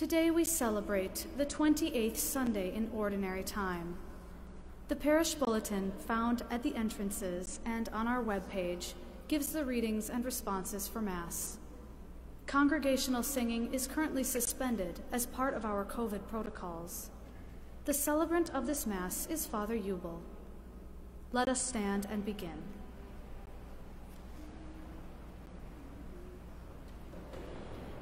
Today we celebrate the 28th Sunday in Ordinary Time. The parish bulletin found at the entrances and on our webpage gives the readings and responses for Mass. Congregational singing is currently suspended as part of our COVID protocols. The celebrant of this Mass is Father Ubel. Let us stand and begin.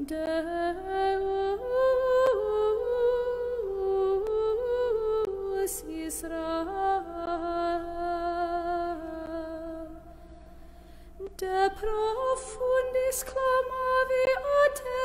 Deus Israel De profundis clamavi ad te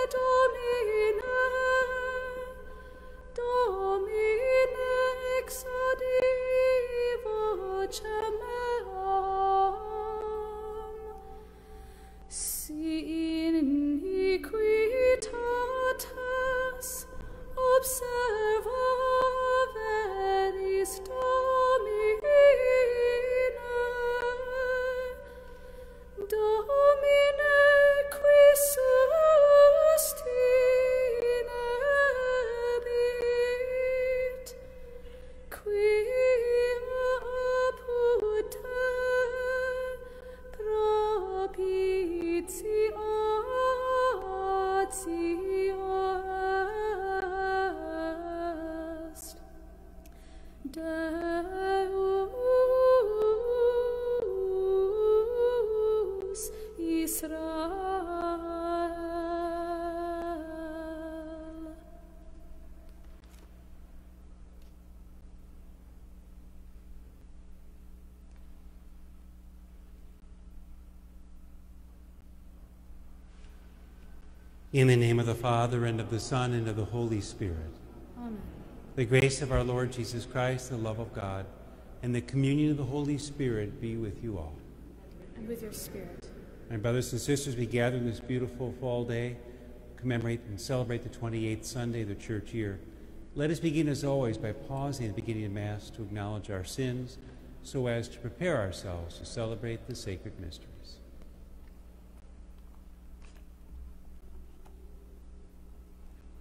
In the name of the Father, and of the Son, and of the Holy Spirit. Amen. The grace of our Lord Jesus Christ, the love of God, and the communion of the Holy Spirit be with you all. And with your spirit. My brothers and sisters, we gather in this beautiful fall day, commemorate and celebrate the 28th Sunday of the church year. Let us begin, as always, by pausing at the beginning of Mass to acknowledge our sins so as to prepare ourselves to celebrate the sacred mysteries.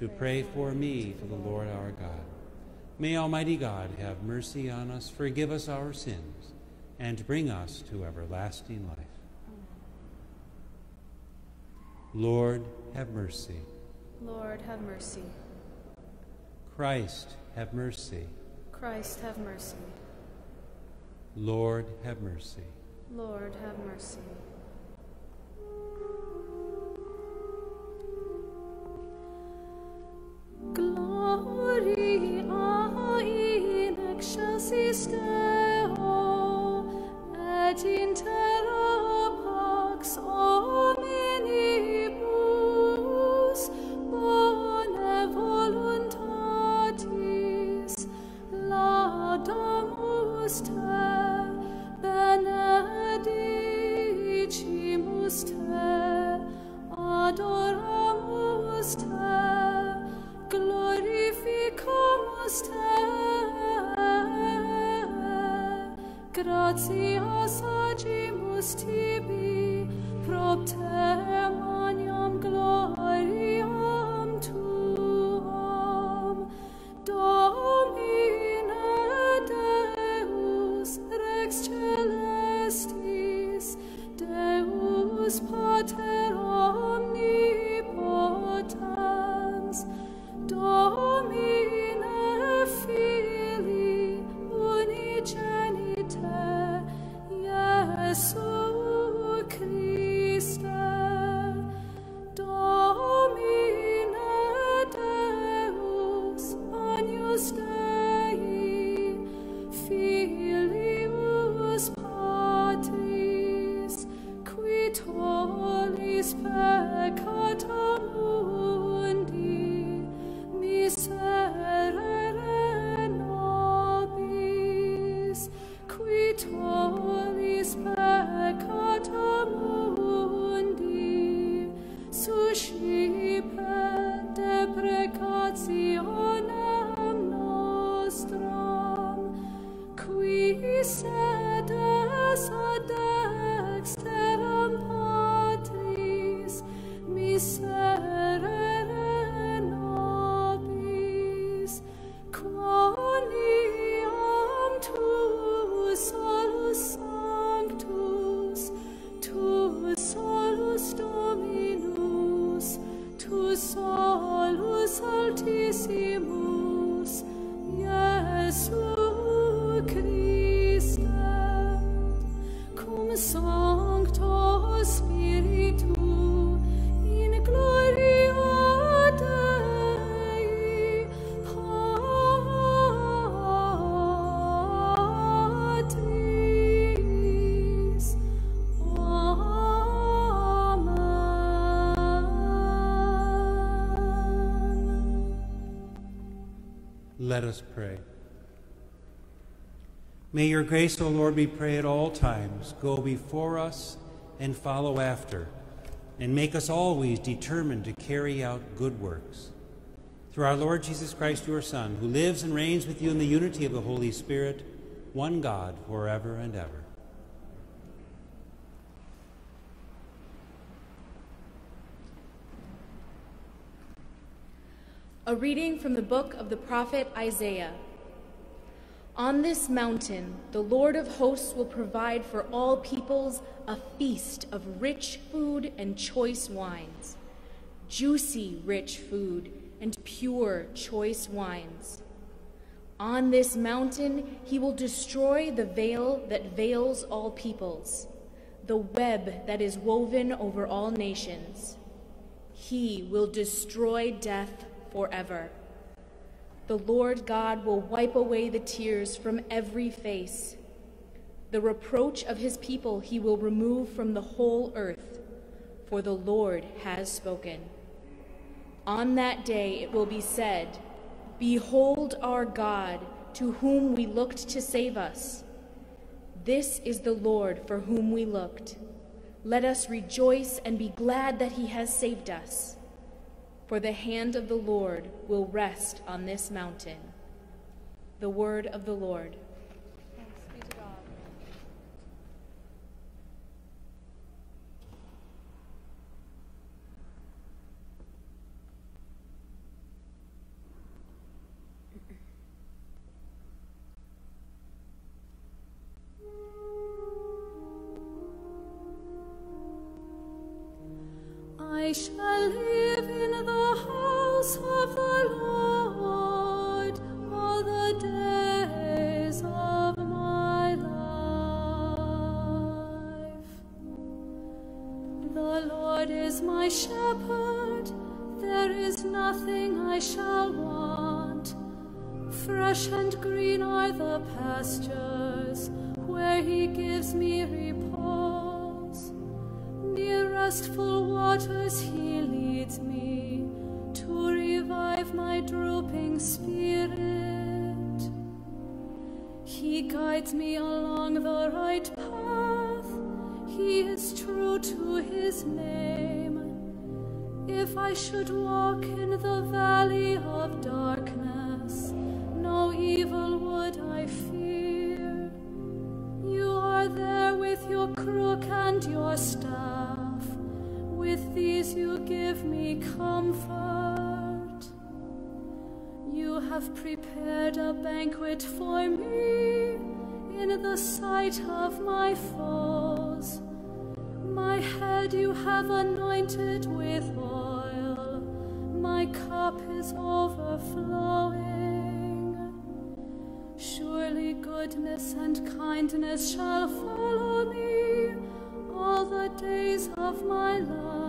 to pray for me to the Lord our God. May Almighty God have mercy on us, forgive us our sins, and bring us to everlasting life. Lord, have mercy. Lord, have mercy. Christ, have mercy. Christ, have mercy. Lord, have mercy. Lord, have mercy. Gloria tolis peccata Let us pray. May your grace, O Lord, we pray at all times, go before us and follow after, and make us always determined to carry out good works. Through our Lord Jesus Christ, your Son, who lives and reigns with you in the unity of the Holy Spirit, one God, forever and ever. A reading from the book of the prophet Isaiah. On this mountain, the Lord of hosts will provide for all peoples a feast of rich food and choice wines, juicy, rich food and pure, choice wines. On this mountain, he will destroy the veil that veils all peoples, the web that is woven over all nations. He will destroy death forever. The Lord God will wipe away the tears from every face. The reproach of his people he will remove from the whole earth, for the Lord has spoken. On that day it will be said, Behold our God, to whom we looked to save us. This is the Lord for whom we looked. Let us rejoice and be glad that he has saved us. For the hand of the Lord will rest on this mountain. The word of the Lord. Your staff. With these you give me comfort. You have prepared a banquet for me in the sight of my foes. My head you have anointed with oil, my cup is overflowing. Surely goodness and kindness shall follow of my life.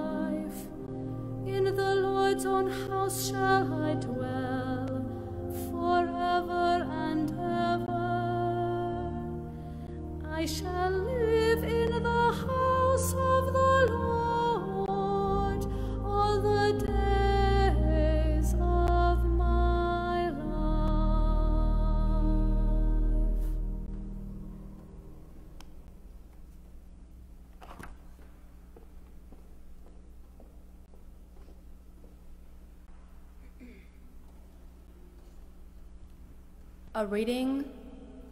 A reading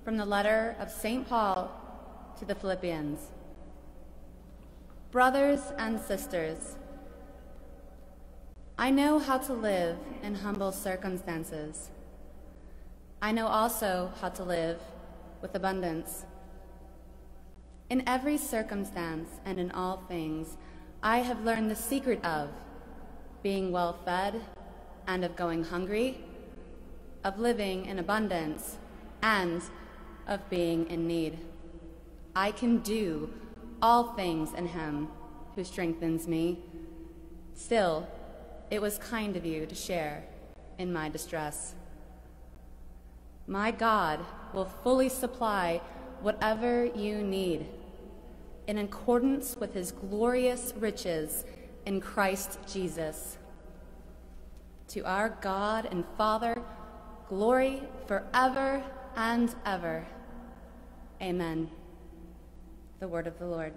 from the letter of St. Paul to the Philippians. Brothers and sisters, I know how to live in humble circumstances. I know also how to live with abundance. In every circumstance and in all things, I have learned the secret of being well fed and of going hungry, of living in abundance, and of being in need. I can do all things in Him who strengthens me. Still, it was kind of you to share in my distress. My God will fully supply whatever you need in accordance with his glorious riches in Christ Jesus. To our God and Father, glory forever and ever. Amen. The word of the Lord.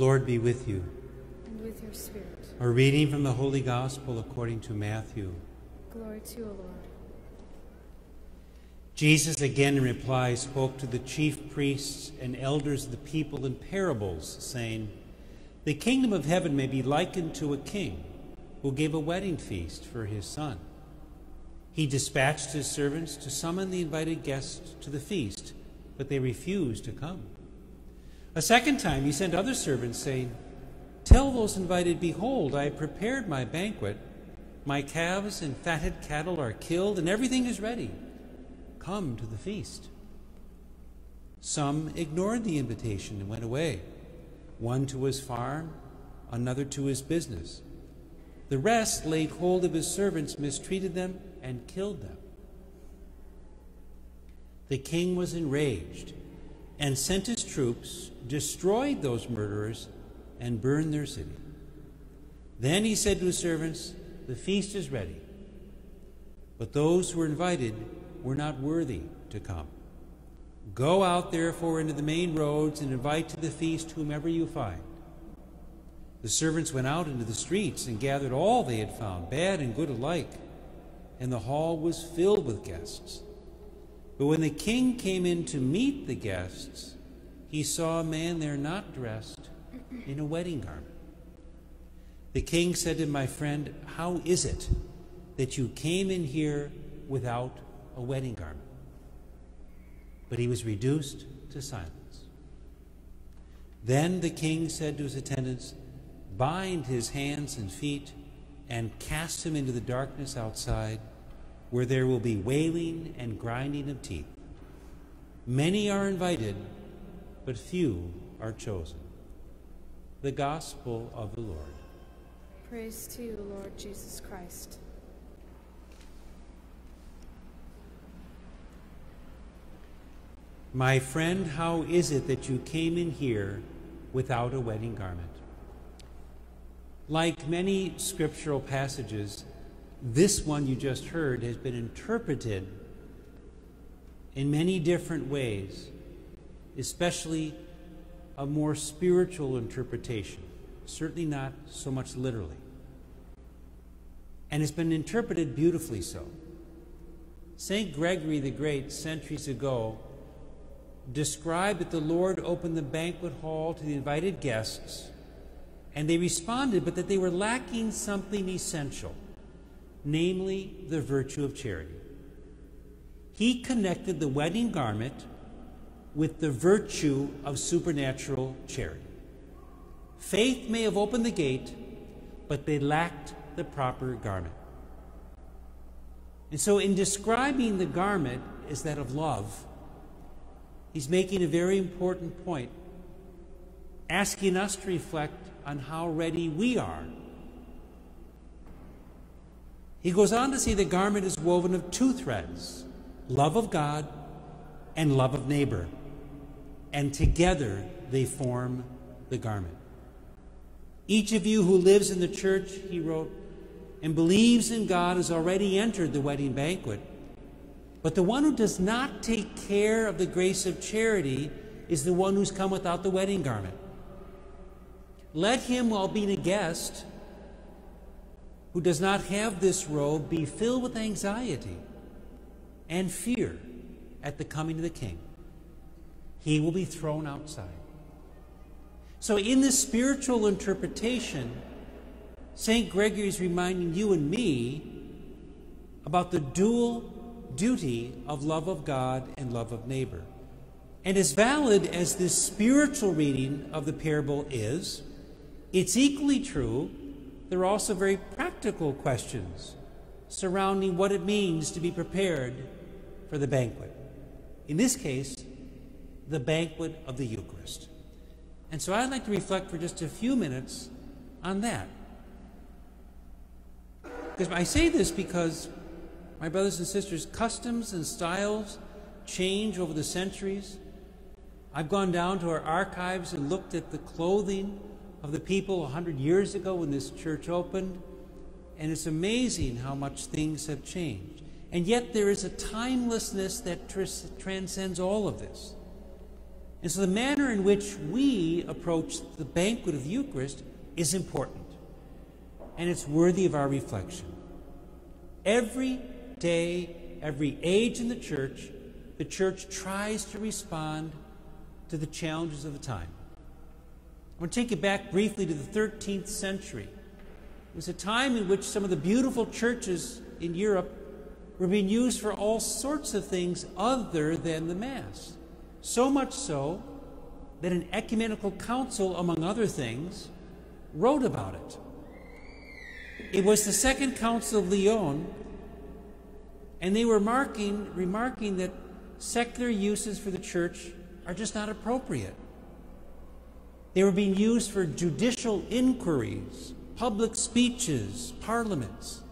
Lord be with you. And with your spirit. A reading from the Holy Gospel according to Matthew. Glory to you, Lord. Jesus again in reply spoke to the chief priests and elders of the people in parables, saying, The kingdom of heaven may be likened to a king who gave a wedding feast for his son. He dispatched his servants to summon the invited guests to the feast, but they refused to come. A second time he sent other servants, saying, Tell those invited, Behold, I have prepared my banquet. My calves and fatted cattle are killed, and everything is ready. Come to the feast. Some ignored the invitation and went away, one to his farm, another to his business. The rest laid hold of his servants, mistreated them, and killed them. The king was enraged and sent his troops, destroyed those murderers, and burned their city. Then he said to his servants, The feast is ready. But those who were invited were not worthy to come. Go out, therefore, into the main roads and invite to the feast whomever you find. The servants went out into the streets and gathered all they had found, bad and good alike, and the hall was filled with guests. But when the king came in to meet the guests, he saw a man there not dressed in a wedding garment. The king said to my friend, How is it that you came in here without a wedding garment? But he was reduced to silence. Then the king said to his attendants, Bind his hands and feet and cast him into the darkness outside where there will be wailing and grinding of teeth. Many are invited, but few are chosen. The Gospel of the Lord. Praise to you, Lord Jesus Christ. My friend, how is it that you came in here without a wedding garment? Like many scriptural passages, this one you just heard has been interpreted in many different ways, especially a more spiritual interpretation, certainly not so much literally. And it's been interpreted beautifully so. St. Gregory the Great, centuries ago, described that the Lord opened the banquet hall to the invited guests, and they responded, but that they were lacking something essential namely the virtue of charity. he connected the wedding garment with the virtue of supernatural charity. Faith may have opened the gate, but they lacked the proper garment. And so, in describing the garment as that of love, he's making a very important point, asking us to reflect on how ready we are. He goes on to say the garment is woven of two threads love of God and love of neighbor. And together they form the garment. Each of you who lives in the church, he wrote, and believes in God has already entered the wedding banquet. But the one who does not take care of the grace of charity is the one who's come without the wedding garment. Let him, while being a guest, who does not have this robe, be filled with anxiety and fear at the coming of the king. He will be thrown outside. So, in this spiritual interpretation, St. Gregory is reminding you and me about the dual duty of love of God and love of neighbor. And as valid as this spiritual reading of the parable is, it's equally true there are also very practical questions surrounding what it means to be prepared for the banquet. In this case, the banquet of the Eucharist. And so I'd like to reflect for just a few minutes on that. Because I say this because, my brothers and sisters, customs and styles change over the centuries. I've gone down to our archives and looked at the clothing of the people 100 years ago when this church opened, and it's amazing how much things have changed. And yet there is a timelessness that tr- transcends all of this. And so the manner in which we approach the banquet of the Eucharist is important and it's worthy of our reflection. Every day, every age in the church, the church tries to respond to the challenges of the time. I want to take you back briefly to the 13th century. It was a time in which some of the beautiful churches in Europe were being used for all sorts of things other than the Mass. So much so that an ecumenical council, among other things, wrote about it. It was the Second Council of Lyon, and they were marking, remarking that secular uses for the church are just not appropriate. They were being used for judicial inquiries, public speeches, parliaments.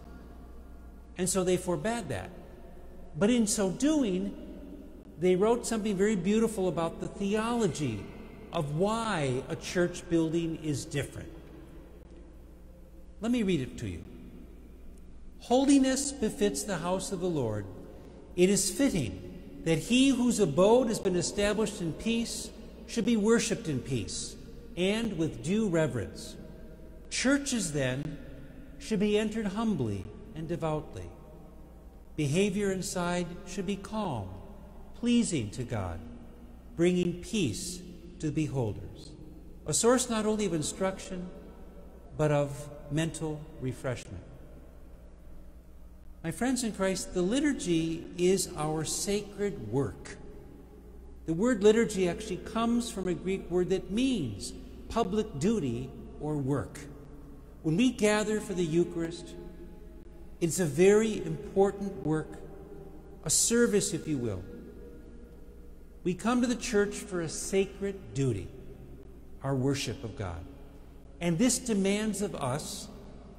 And so they forbade that. But in so doing, they wrote something very beautiful about the theology of why a church building is different. Let me read it to you. Holiness befits the house of the Lord. It is fitting that he whose abode has been established in peace should be worshiped in peace and with due reverence. Churches, then, should be entered humbly and devoutly. Behavior inside should be calm, pleasing to God, bringing peace to beholders. A source not only of instruction, but of mental refreshment. My friends in Christ, the liturgy is our sacred work. The word liturgy actually comes from a Greek word that means public duty or work. When we gather for the Eucharist, it's a very important work, a service, if you will. We come to the church for a sacred duty, our worship of God. And this demands of us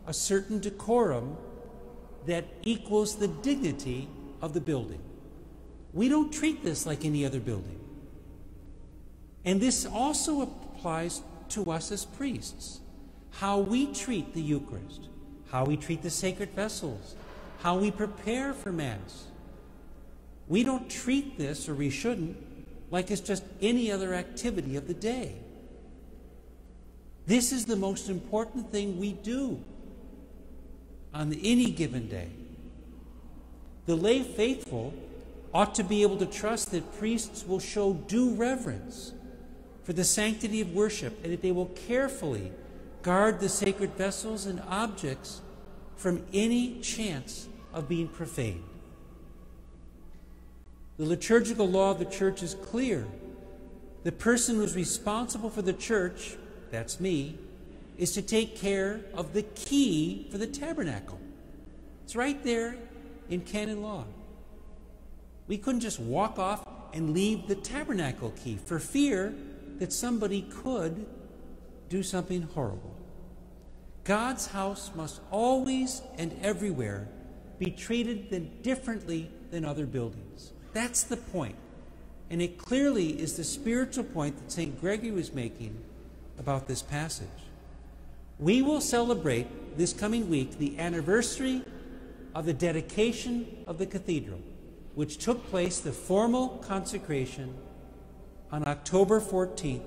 a certain decorum that equals the dignity of the building. We don't treat this like any other building. And this also applies to us as priests. How we treat the Eucharist, how we treat the sacred vessels, how we prepare for Mass. We don't treat this, or we shouldn't, like it's just any other activity of the day. This is the most important thing we do on any given day. The lay faithful ought to be able to trust that priests will show due reverence for the sanctity of worship and that they will carefully guard the sacred vessels and objects from any chance of being profaned. The liturgical law of the church is clear. The person who's responsible for the church, that's me, is to take care of the key for the tabernacle. It's right there in canon law. We couldn't just walk off and leave the tabernacle key for fear that somebody could do something horrible. God's house must always and everywhere be treated differently than other buildings. That's the point. And it clearly is the spiritual point that St. Gregory was making about this passage. We will celebrate this coming week the anniversary of the dedication of the cathedral, which took place the formal consecration on October 14th,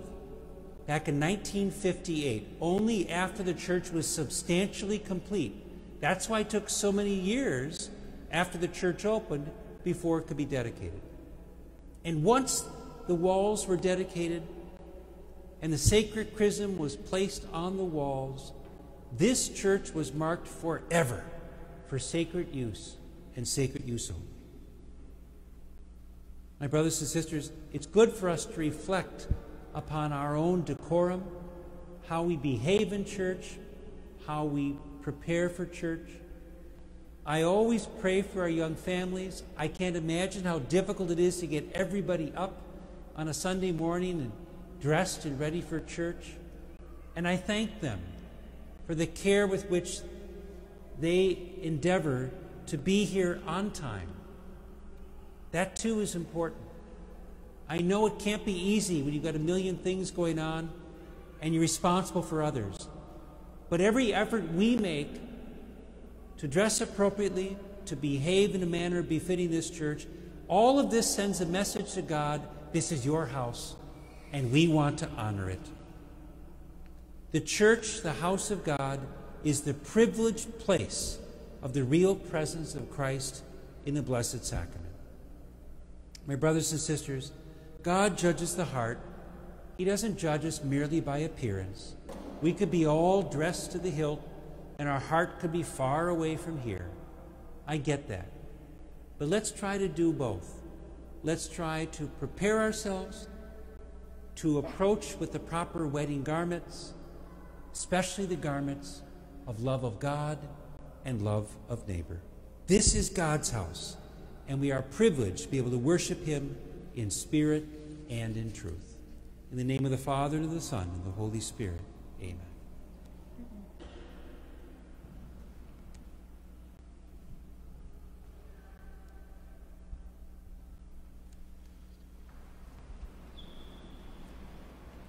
back in 1958, only after the church was substantially complete. That's why it took so many years after the church opened before it could be dedicated. And once the walls were dedicated and the sacred chrism was placed on the walls, this church was marked forever for sacred use and sacred use only. My brothers and sisters, it's good for us to reflect upon our own decorum, how we behave in church, how we prepare for church. I always pray for our young families. I can't imagine how difficult it is to get everybody up on a Sunday morning and dressed and ready for church. And I thank them for the care with which they endeavor to be here on time. That too is important. I know it can't be easy when you've got a million things going on and you're responsible for others. But every effort we make to dress appropriately, to behave in a manner befitting this church, all of this sends a message to God this is your house, and we want to honor it. The church, the house of God, is the privileged place of the real presence of Christ in the Blessed Sacrament. My brothers and sisters, God judges the heart. He doesn't judge us merely by appearance. We could be all dressed to the hilt, and our heart could be far away from here. I get that. But let's try to do both. Let's try to prepare ourselves to approach with the proper wedding garments, especially the garments of love of God and love of neighbor. This is God's house, and we are privileged to be able to worship Him in spirit and in truth. In the name of the Father, and of the Son, and the Holy Spirit. Amen.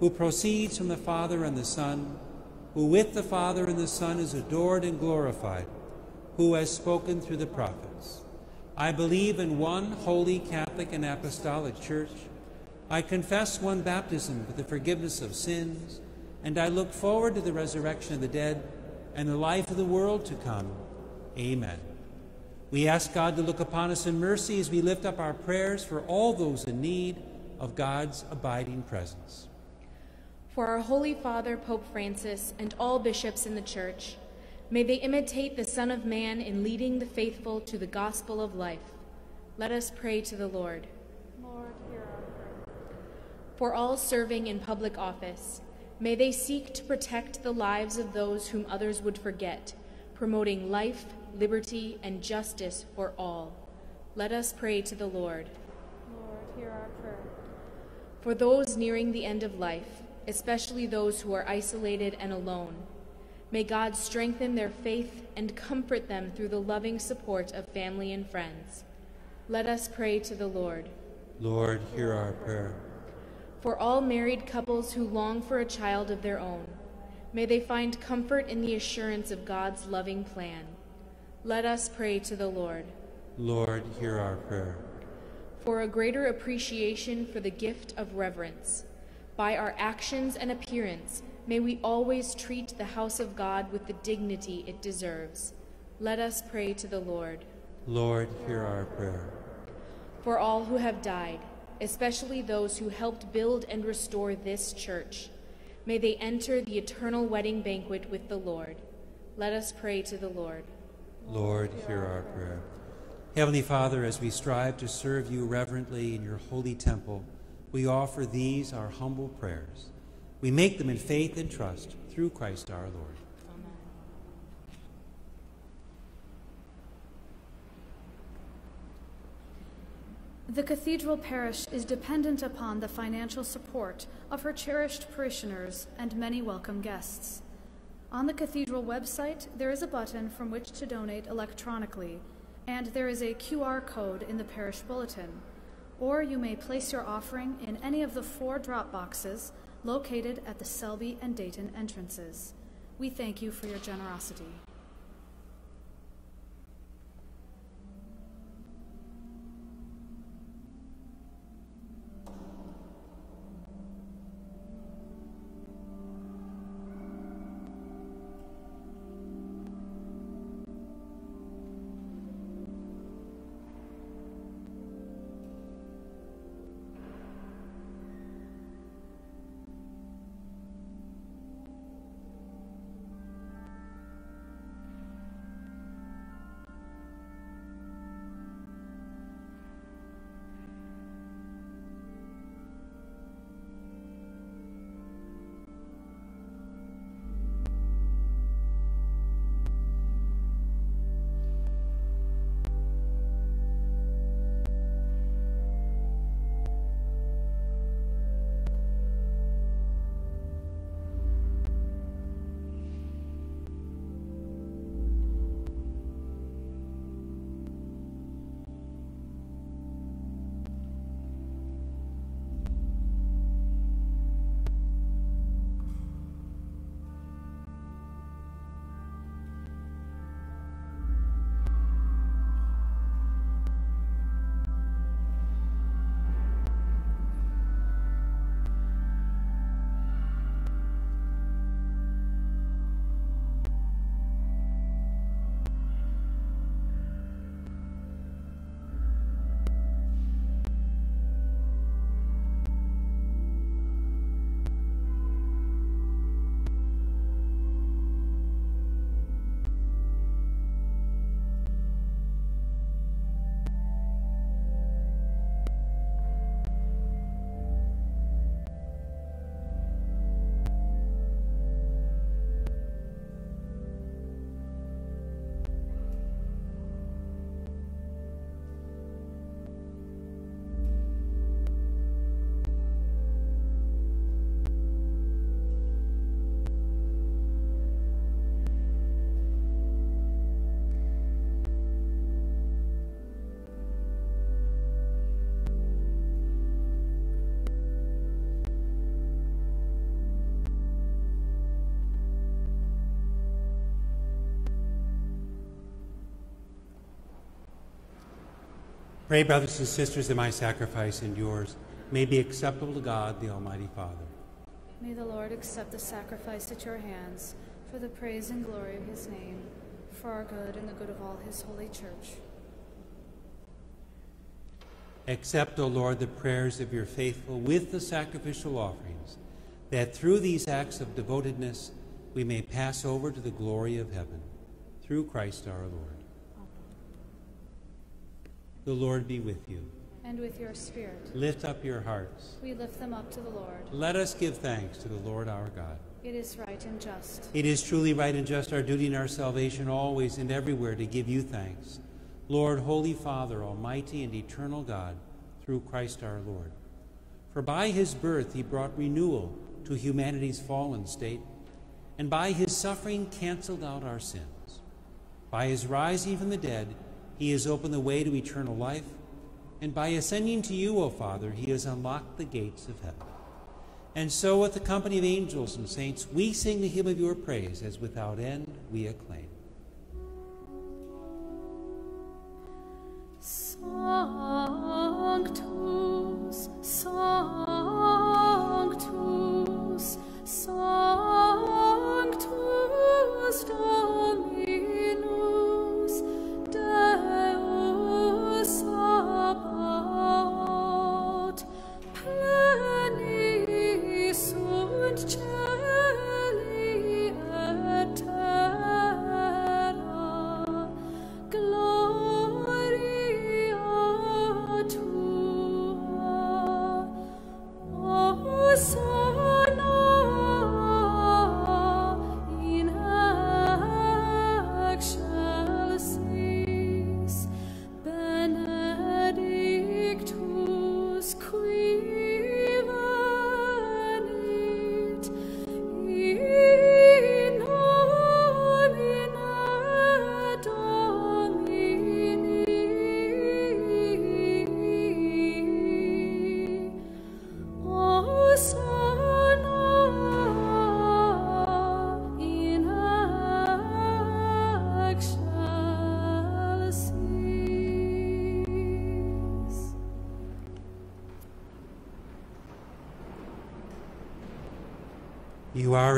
who proceeds from the Father and the Son, who with the Father and the Son is adored and glorified, who has spoken through the prophets. I believe in one holy Catholic and Apostolic Church. I confess one baptism for the forgiveness of sins, and I look forward to the resurrection of the dead and the life of the world to come. Amen. We ask God to look upon us in mercy as we lift up our prayers for all those in need of God's abiding presence for our Holy Father, Pope Francis, and all bishops in the Church. May they imitate the Son of Man in leading the faithful to the gospel of life. Let us pray to the Lord. Lord, hear our prayer. For all serving in public office, may they seek to protect the lives of those whom others would forget, promoting life, liberty, and justice for all. Let us pray to the Lord. Lord, hear our prayer. For those nearing the end of life, especially those who are isolated and alone, may God strengthen their faith and comfort them through the loving support of family and friends. Let us pray to the Lord. Lord, hear our prayer. For all married couples who long for a child of their own, may they find comfort in the assurance of God's loving plan. Let us pray to the Lord. Lord, hear our prayer. For a greater appreciation for the gift of reverence, by our actions and appearance, may we always treat the house of God with the dignity it deserves. Let us pray to the Lord. Lord, hear our prayer. For all who have died, especially those who helped build and restore this church, may they enter the eternal wedding banquet with the Lord. Let us pray to the Lord. Lord, hear our prayer. Heavenly Father, as we strive to serve you reverently in your holy temple, we offer these our humble prayers. We make them in faith and trust through Christ our Lord. The cathedral parish is dependent upon the financial support of her cherished parishioners and many welcome guests. On the cathedral website, there is a button from which to donate electronically, and there is a QR code in the parish bulletin. Or you may place your offering in any of the four drop boxes located at the Selby and Dayton entrances. We thank you for your generosity. Pray, brothers and sisters, that my sacrifice and yours may be acceptable to God, the Almighty Father. May the Lord accept the sacrifice at your hands for the praise and glory of his name, for our good and the good of all his holy church. Accept, O Lord, the prayers of your faithful with the sacrificial offerings, that through these acts of devotedness we may pass over to the glory of heaven. Through Christ our Lord. The Lord be with you. And with your spirit, Lift up your hearts. we lift them up to the Lord. Let us give thanks to the Lord our God. It is right and just. It is truly right and just our duty and our salvation always and everywhere to give you thanks. Lord, Holy Father, Almighty and eternal God, through Christ our Lord. For by his birth he brought renewal to humanity's fallen state, and by his suffering canceled out our sins. By his rising from the dead, he has opened the way to eternal life, and by ascending to you, O Father, he has unlocked the gates of heaven. And so, with the company of angels and saints, we sing the hymn of your praise, as without end we acclaim.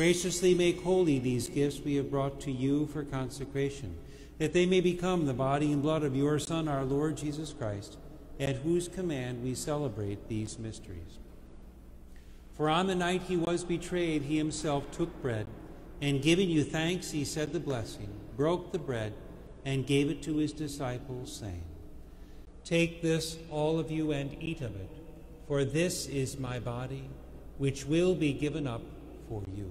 graciously make holy these gifts we have brought to you for consecration, that they may become the body and blood of your Son, our Lord Jesus Christ, at whose command we celebrate these mysteries. For on the night he was betrayed, he himself took bread, and giving you thanks, he said the blessing, broke the bread, and gave it to his disciples, saying, Take this, all of you, and eat of it, for this is my body, which will be given up for you.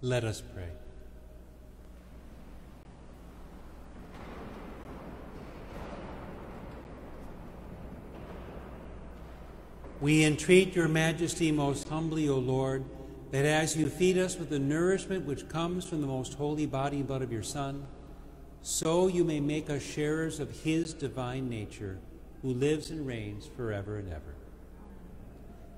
Let us pray. We entreat your majesty most humbly, O Lord, that as you feed us with the nourishment which comes from the most holy body and blood of your Son, so you may make us sharers of his divine nature, who lives and reigns forever and ever.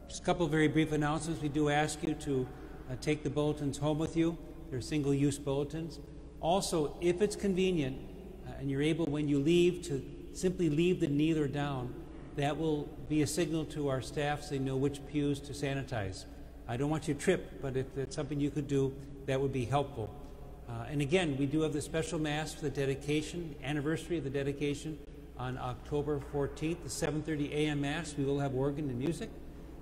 Just a couple very brief announcements. We do ask you to uh, take the bulletins home with you. They're single use bulletins. Also, if it's convenient uh, and you're able when you leave to simply leave the kneeler down, that will be a signal to our staff so they know which pews to sanitize. I don't want you to trip, but if it's something you could do, that would be helpful. Uh, and again, we do have the special Mass for the dedication, anniversary of the dedication on October 14th, the 7.30 a.m. Mass. We will have organ and music.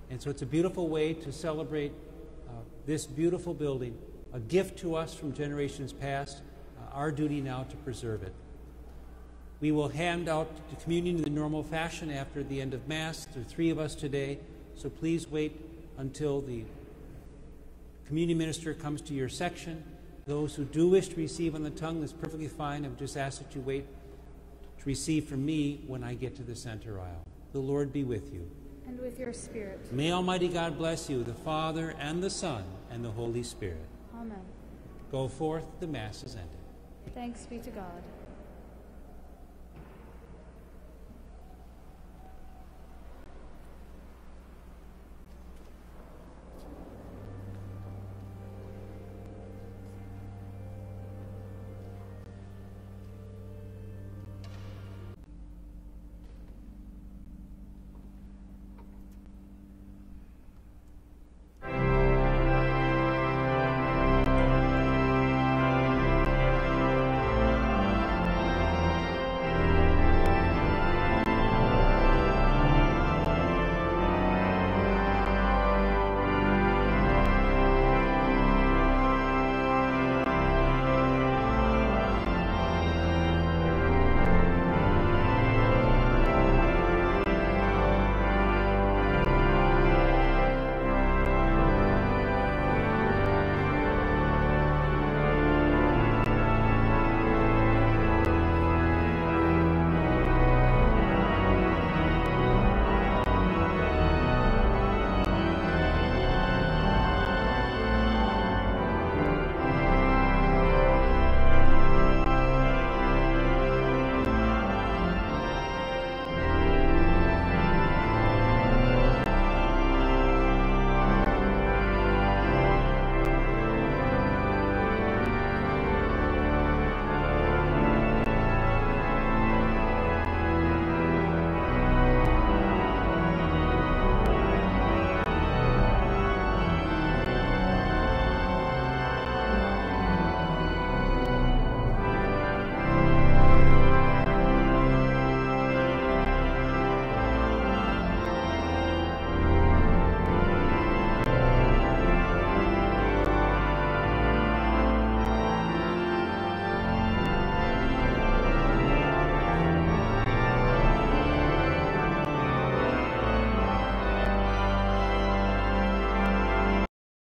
And so it's a beautiful way to celebrate this beautiful building, a gift to us from generations past, uh, our duty now to preserve it. We will hand out the communion in the normal fashion after the end of Mass. There are three of us today, so please wait until the communion minister comes to your section. Those who do wish to receive on the tongue, that's perfectly fine. I've just asked that you wait to receive from me when I get to the center aisle. The Lord be with you. And with your spirit. May Almighty God bless you, the Father, and the Son, and the Holy Spirit. Amen. Go forth, the Mass is ended. Thanks be to God.